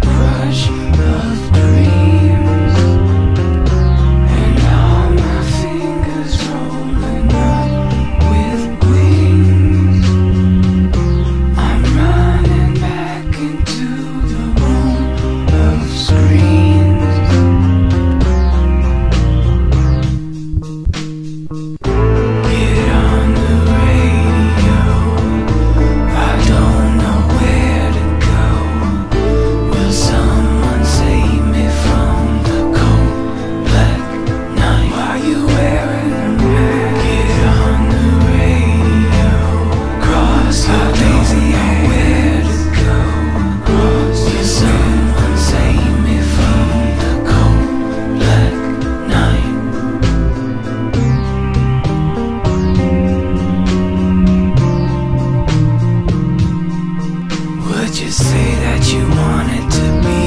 brush up Just say that you wanted to be?